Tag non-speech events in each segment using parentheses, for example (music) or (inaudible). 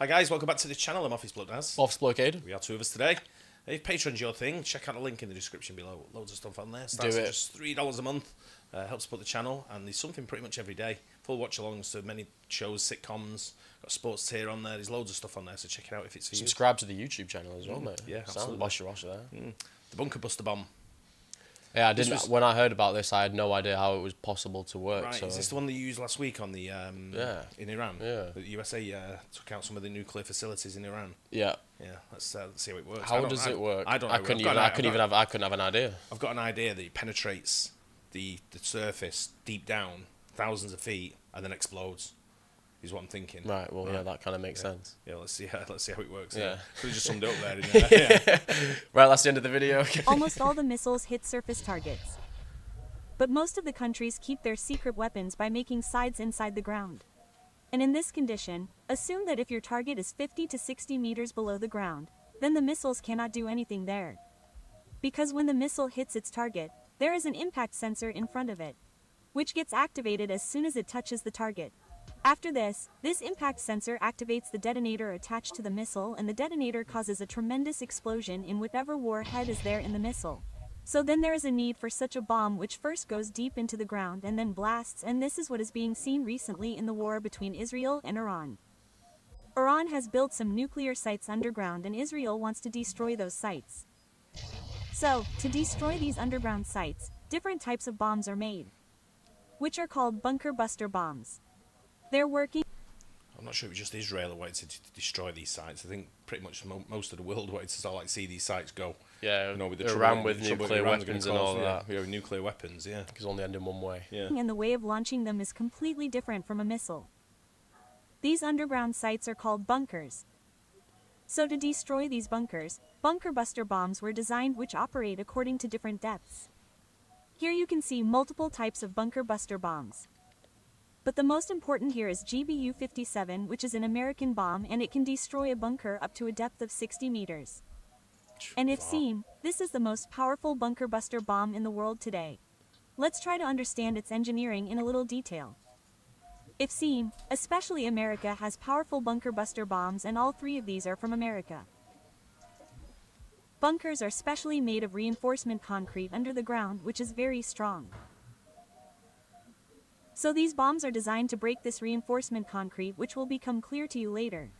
Hi guys, welcome back to the channel. I'm Office Bloke Daz. Office Bloke Aidan. We are two of us today. If Patreon's your thing, check out the link in the description below. Loads of stuff on there. Starts Do it. just three dollars a month. Uh, helps support the channel, and there's something pretty much every day. Full watch-alongs to many shows, sitcoms. Got sports tier on there. There's loads of stuff on there, so check it out if it's for you. Subscribe to the YouTube channel as well, mate. yeah, Sound- absolutely. Whilst you're there. Mm. The Bunker Buster Bomb. Yeah, I didn't. was- When I heard about this, I had no idea how it was possible to work. Right, so is this the one they used last week on the um, Yeah. in Iran? Yeah. The USA uh, took out some of the nuclear facilities in Iran. yeah. Yeah, let's, uh, let's see how it works. I How does I- it work? I don't. I know. couldn't I've even. an- I couldn't even have. I couldn't have an idea. I've got an idea that it penetrates the the surface deep down, thousands of feet, and then explodes. Is what I'm thinking. Right. Well, yeah, that kind of makes Yeah. sense. Yeah, let's see. How, let's see how it works. Yeah. could have just summed it up there. Didn't (laughs) I? yeah. (laughs) Right. That's the end of the video. (laughs) Almost all the missiles hit surface targets. But most of the countries keep their secret weapons by making sides inside the ground. And in this condition, assume that if your target is 50 to 60 meters below the ground, then the missiles cannot do anything there. Because when the missile hits its target, there is an impact sensor in front of it, which gets activated as soon as it touches the target. After this, this impact sensor activates the detonator attached to the missile and the detonator causes a tremendous explosion in whatever warhead is there in the missile. So then there is a need for such a bomb which first goes deep into the ground and then blasts and this is what is being seen recently in the war between Israel and Iran. Iran has built some nuclear sites underground and Israel wants to destroy those sites. So, to destroy these underground sites, different types of bombs are made, which are called bunker buster bombs. They're working I'm not sure it was just Israel that wanted to, to destroy these sites. I think pretty much mo- most of the world (laughs) wanted to sort of like see these sites go. Yeah, You know, with the Iran with nuclear Iran's weapons and all yeah. that. Yeah, with nuclear weapons. Yeah. Because only end in one way. Yeah. and the way of launching them is completely different from a missile. These underground sites are called bunkers. So to destroy these bunkers, bunker buster bombs were designed which operate according to different depths. Here you can see multiple types of bunker buster bombs. But the most important here is GBU-57 which is an American bomb and it can destroy a bunker up to a depth of 60 meters. And if seen, this is the most powerful bunker buster bomb in the world today. Let's try to understand its engineering in a little detail. If seen, especially America has powerful bunker buster bombs and all three of these are from America. Bunkers are specially made of reinforcement concrete under the ground which is very strong. So these bombs are designed to break this reinforcement concrete which will become clear to you later.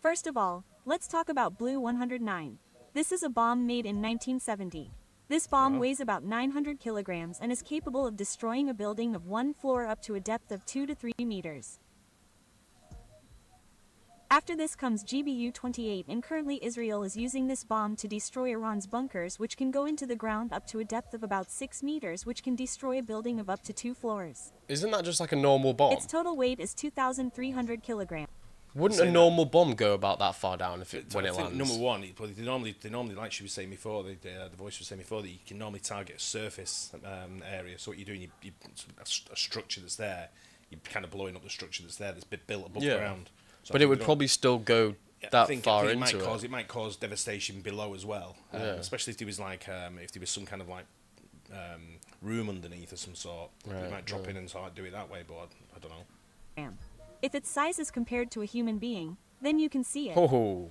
First of all, let's talk about BLU-109. This is a bomb made in 1970. This bomb Wow. weighs about 900 kilograms and is capable of destroying a building of one floor up to a depth of 2 to 3 meters. After this comes GBU-28 and currently Israel is using this bomb to destroy Iran's bunkers which can go into the ground up to a depth of about 6 meters which can destroy a building of up to 2 floors. Isn't that just like a normal bomb? Its total weight is 2,300 kilograms. Wouldn't Say a that. normal bomb go about that far down if it, when I it lands? number one, they normally, they normally, like she was saying before, the, the, uh, the voice was saying before, that you can normally target a surface um, area. So what you're doing, you, you a, a structure that's there, you're kind of blowing up the structure that's there, that's built above Yeah. ground. So but it would probably still go I that think, far I think it into might it. cause it might cause devastation below as well. Um, Yeah. Especially if there was like um, if there was some kind of like um, room underneath of some sort, Right, it might drop yeah. in and sort of do it that way. But I, I don't know. If its size is compared to a human being, then you can see it. Oh,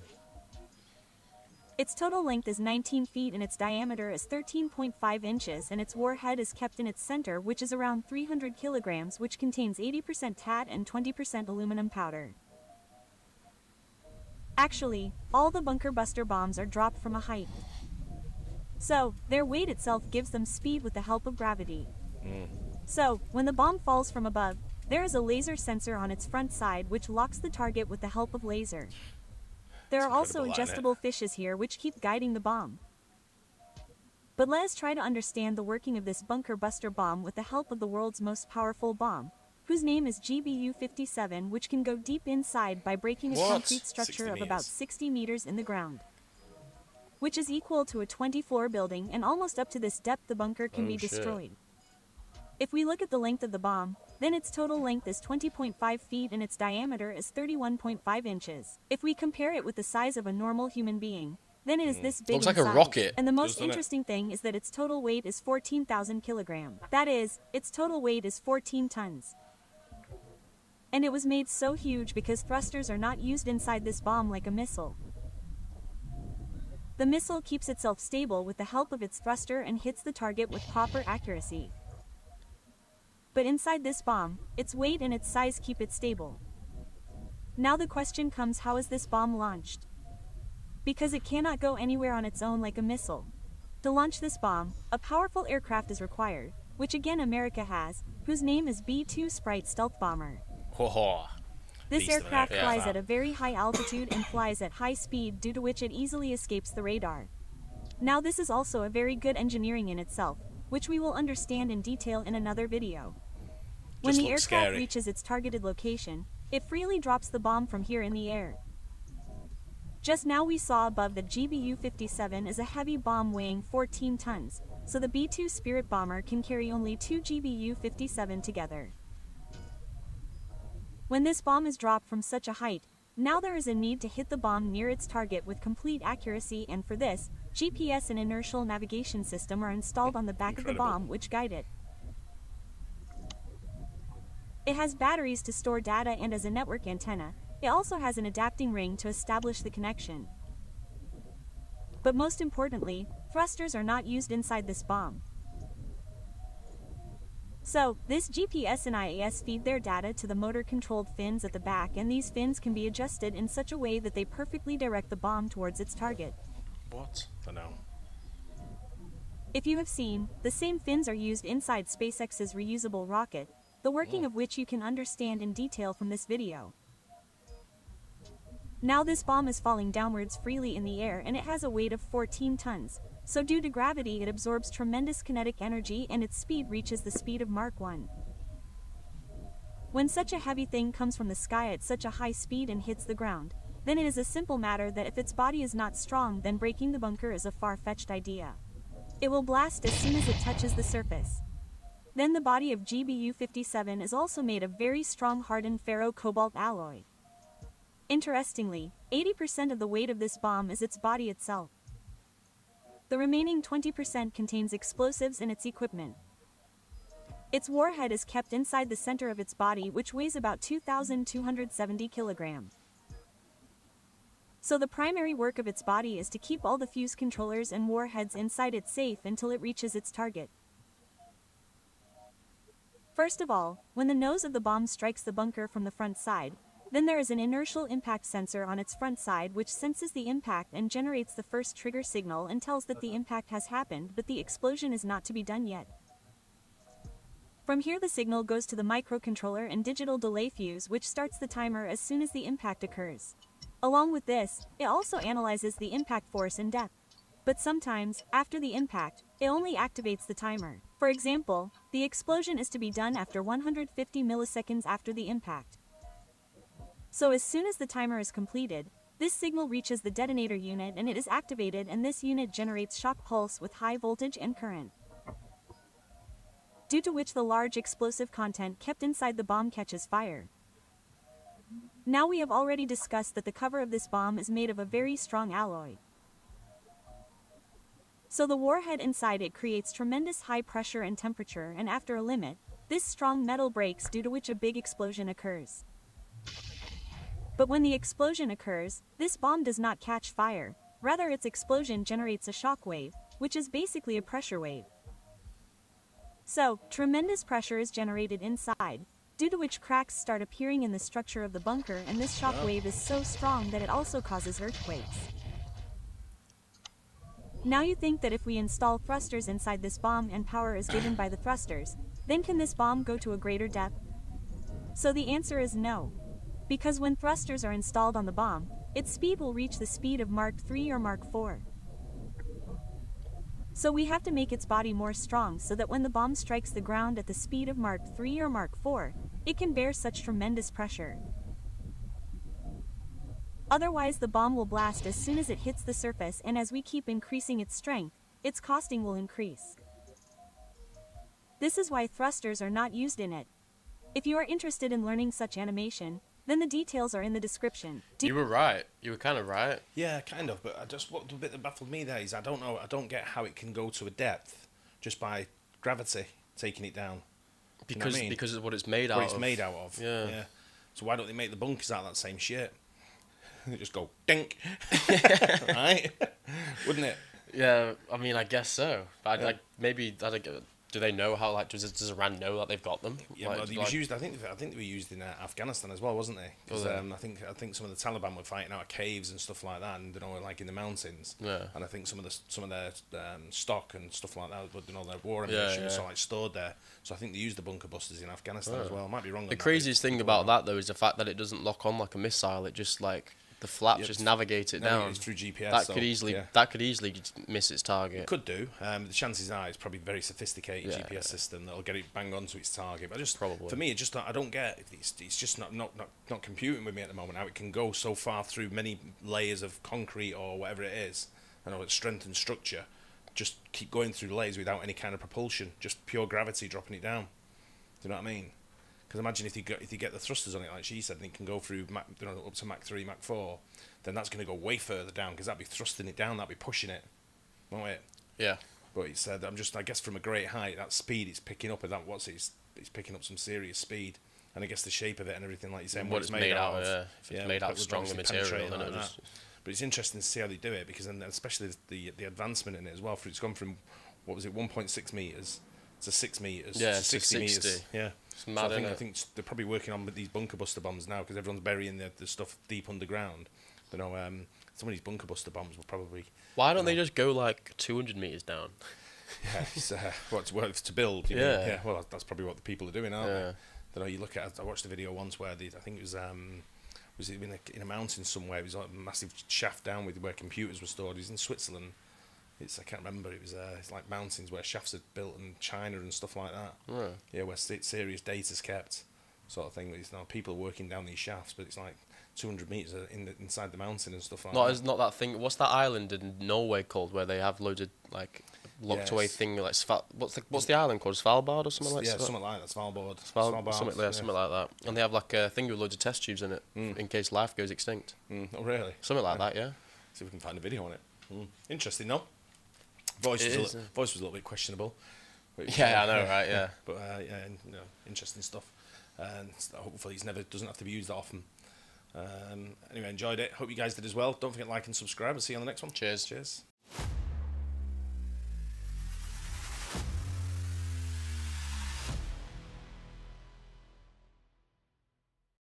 Its total length is 19 feet and its diameter is 13.5 inches and its warhead is kept in its center which is around 300 kilograms which contains 80% TNT and 20% aluminum powder. Actually, all the bunker buster bombs are dropped from a height. So, their weight itself gives them speed with the help of gravity. So, when the bomb falls from above, there is a laser sensor on its front side which locks the target with the help of laser. There are also adjustable fishes here which keep guiding the bomb. But let us try to understand the working of this bunker buster bomb with the help of the world's most powerful bomb, whose name is GBU-57 which can go deep inside by breaking a What? concrete structure of about 60 meters in the ground. Which is equal to a 20-floor building and almost up to this depth the bunker can Oh, be shit. destroyed. If we look at the length of the bomb, then its total length is 20.5 feet and its diameter is 31.5 inches. If we compare it with the size of a normal human being, then it is hmm. this big Looks like a rocket. And the most Doesn't it? interesting thing is that its total weight is 14,000 kilogram. That is, its total weight is 14 tons. And it was made so huge because thrusters are not used inside this bomb like a missile. The missile keeps itself stable with the help of its thruster and hits the target with proper accuracy. But inside this bomb, its weight and its size keep it stable. Now the question comes how is this bomb launched? Because it cannot go anywhere on its own like a missile. To launch this bomb, a powerful aircraft is required, which again America has, whose name is B-2 Spirit Stealth Bomber. This Beast aircraft America. flies at a very high altitude and flies at high speed due to which it easily escapes the radar. Now this is also a very good engineering in itself, which we will understand in detail in another video. When Just the aircraft scary. reaches its targeted location, it freely drops the bomb from here in the air. Just now we saw above that GBU-57 is a heavy bomb weighing 14 tons, so the B-2 Spirit bomber can carry only two GBU-57 together. When this bomb is dropped from such a height, now there is a need to hit the bomb near its target with complete accuracy and for this, GPS and inertial navigation system are installed on the back of the bomb which guide it. It has batteries to store data and as a network antenna, it also has an adapting ring to establish the connection. But most importantly, thrusters are not used inside this bomb. So, this GPS and IAS feed their data to the motor controlled fins at the back, and these fins can be adjusted in such a way that they perfectly direct the bomb towards its target. What? I know. If you have seen, the same fins are used inside SpaceX's reusable rocket, the working oh. of which you can understand in detail from this video. Now this bomb is falling downwards freely in the air and it has a weight of 14 tons, so due to gravity it absorbs tremendous kinetic energy and its speed reaches the speed of Mach 1. When such a heavy thing comes from the sky at such a high speed and hits the ground, then it is a simple matter that if its body is not strong then breaking the bunker is a far-fetched idea. It will blast as soon as it touches the surface. Then the body of GBU-57 is also made of very strong hardened ferro-cobalt alloy. Interestingly, 80% of the weight of this bomb is its body itself. The remaining 20% contains explosives and its equipment. Its warhead is kept inside the center of its body which weighs about 2,270 kilograms. So the primary work of its body is to keep all the fuse controllers and warheads inside it safe until it reaches its target. First of all, when the nose of the bomb strikes the bunker from the front side, then there is an inertial impact sensor on its front side which senses the impact and generates the first trigger signal and tells that the impact has happened but the explosion is not to be done yet. From here the signal goes to the microcontroller and digital delay fuse which starts the timer as soon as the impact occurs. Along with this, it also analyzes the impact force and depth. But sometimes, after the impact, it only activates the timer. For example, the explosion is to be done after 150 milliseconds after the impact. So as soon as the timer is completed, this signal reaches the detonator unit and it is activated and this unit generates shock pulse with high voltage and current. Due to which the large explosive content kept inside the bomb catches fire. Now we have already discussed that the cover of this bomb is made of a very strong alloy. So the warhead inside it creates tremendous high pressure and temperature and after a limit, this strong metal breaks due to which a big explosion occurs. But when the explosion occurs, this bomb does not catch fire, rather its explosion generates a shock wave, which is basically a pressure wave. So, tremendous pressure is generated inside, due to which cracks start appearing in the structure of the bunker and this shock wave is so strong that it also causes earthquakes. Now you think that if we install thrusters inside this bomb and power is given by the thrusters, then can this bomb go to a greater depth? So the answer is no. Because when thrusters are installed on the bomb, its speed will reach the speed of Mach III or Mach IV. So we have to make its body more strong so that when the bomb strikes the ground at the speed of Mach III or Mach IV, it can bear such tremendous pressure. Otherwise the bomb will blast as soon as it hits the surface and as we keep increasing its strength, its costing will increase. This is why thrusters are not used in it. If you are interested in learning such animation, then the details are in the description. Do- You were right. You were kind of right. Yeah, kind of. But I just what the bit that baffled me there is I don't know. I don't get how it can go to a depth just by gravity taking it down. You know I Because mean? because of what it's made what out it's of. made out of. Yeah. yeah. So why don't they make the bunkers out of that same shit? (laughs) They just go dink, (laughs) (laughs) right? Wouldn't it? Yeah, I mean, I guess so. But Yeah. like maybe I don't get- do they know how like does does Iran know that they've got them? Yeah, like, well, they like- was used. I think I think they were used in uh, Afghanistan as well, wasn't they? 'Cause, Was they? um, I think I think some of the Taliban were fighting out of caves and stuff like that, and you know, like in the mountains. Yeah. And I think some of the some of their um, stock and stuff like that, but you know, their war Yeah, ammunition yeah. sort of, like stored there. So I think they used the bunker busters in Afghanistan as Oh. well. Might be wrong. The craziest but- thing about that though is the fact that it doesn't lock on like a missile. It just like the flaps Yeah, just navigate it down. Through GPS. that so, could easily yeah. that could easily miss its target. It could do. Um, the chances are it's probably a very sophisticated Yeah, GPS yeah. system that'll get it bang onto its target. But I just Probably. for me, it just I don't get it's, it's just not, not not not computing with me at the moment. How it can go so far through many layers of concrete or whatever it is, and all it's strength and structure. Just keep going through layers without any kind of propulsion, just pure gravity dropping it down. Do you know what I mean? Because imagine if you get if you get the thrusters on it, like she said, and it can go through Mach, you know, up to Mach three, Mach four, then that's going to go way further down because that'd be thrusting it down, that'd be pushing it, won't it? Yeah. But he uh, said, I'm just, I guess, from a great height, that speed it's picking up, and that what's it, it's, it's picking up some serious speed, and I guess the shape of it and everything, like you said, what what it's made, made out out of. yeah. If it's made out of stronger material, then like it was- But it's interesting to see how they do it because, then especially the the advancement in it as well. For it's gone from what was it, 1.6 meters to six meters, Yeah, to to 60, meters. Yeah, It's so I think I think they're probably working on with these bunker buster bombs now because everyone's burying the, the stuff deep underground. You know, um, some of these bunker buster bombs will probably Why don't they just go like 200 meters down? (laughs) yeah, it's, uh, what to, well, to build. You mean? Yeah. yeah. Well, that's probably what the people are doing, aren't Yeah. they? You know, you look at. I watched a video once where they, I think it was um, was it in a, in a mountain somewhere? It was like a massive shaft down with where computers were stored. It was in Switzerland. It's I can't remember. It was uh, it's like mountains where shafts are built in China and stuff like that. Yeah. Yeah, where se- serious data's kept, sort of thing. It's now people are working down these shafts, but it's like 200 meters in the, inside the mountain and stuff like Not that. as not that thing. What's that island in Norway called where they have loads of like locked away thing like Sval- what's the what's the island called Svalbard or something like yeah, that? Yeah, something like that. Svalbard. Sval- Svalbard, something, yeah, yeah. something like that. And they have like a thing with loads of test tubes in it in case life goes extinct. Mm, oh, really? Something like that, yeah. See if we can find a video on it. Mm. Interesting, no? Voice was, a li- voice was a little bit questionable. But, Yeah, I know, right? Yeah. But uh, yeah, and, you know, interesting stuff. And hopefully, he's never doesn't have to be used that often. Um, anyway, enjoyed it. Hope you guys did as well. Don't forget to like and subscribe. and see you on the next one. Cheers. Cheers.